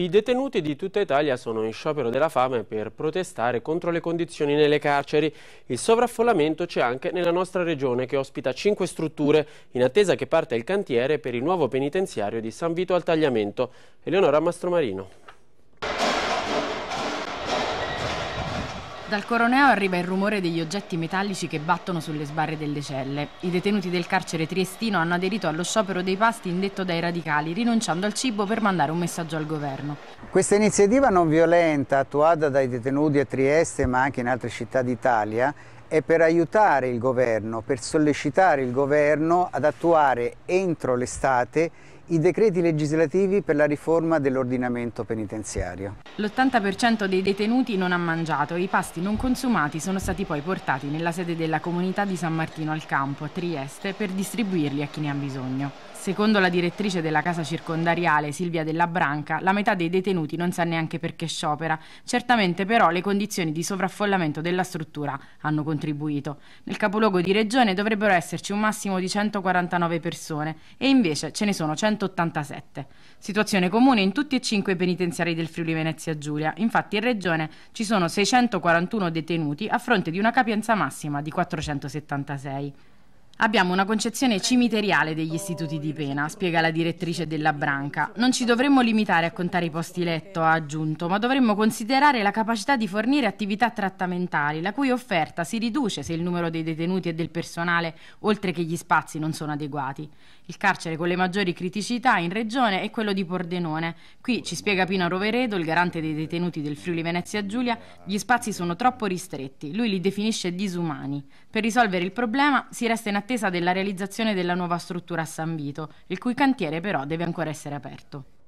I detenuti di tutta Italia sono in sciopero della fame per protestare contro le condizioni nelle carceri. Il sovraffollamento c'è anche nella nostra regione che ospita cinque strutture in attesa che parte il cantiere per il nuovo penitenziario di San Vito al Tagliamento. Eleonora Mastromarino. Dal coroneo arriva il rumore degli oggetti metallici che battono sulle sbarre delle celle. I detenuti del carcere triestino hanno aderito allo sciopero dei pasti indetto dai radicali, rinunciando al cibo per mandare un messaggio al governo. Questa iniziativa non violenta attuata dai detenuti a Trieste ma anche in altre città d'Italia è per aiutare il governo, per sollecitare il governo ad attuare entro l'estate i decreti legislativi per la riforma dell'ordinamento penitenziario. L'80% dei detenuti non ha mangiato e i pasti non consumati sono stati poi portati nella sede della comunità di San Martino al Campo, a Trieste, per distribuirli a chi ne ha bisogno. Secondo la direttrice della casa circondariale Silvia Della Branca, la metà dei detenuti non sa neanche perché sciopera. Certamente però le condizioni di sovraffollamento della struttura hanno contribuito. Nel capoluogo di regione dovrebbero esserci un massimo di 149 persone e invece ce ne sono 187. Situazione comune in tutti e cinque i penitenziari del Friuli Venezia Giulia. Infatti in regione ci sono 641 detenuti a fronte di una capienza massima di 476. Abbiamo una concezione cimiteriale degli istituti di pena, spiega la direttrice della Branca. Non ci dovremmo limitare a contare i posti letto, ha aggiunto, ma dovremmo considerare la capacità di fornire attività trattamentali, la cui offerta si riduce se il numero dei detenuti e del personale, oltre che gli spazi, non sono adeguati. Il carcere con le maggiori criticità in regione è quello di Pordenone. Qui, ci spiega Pino Roveredo, il garante dei detenuti del Friuli Venezia Giulia, gli spazi sono troppo ristretti. Lui li definisce disumani. Per risolvere il problema si resta in attesa attesa della realizzazione della nuova struttura a San Vito, il cui cantiere però deve ancora essere aperto.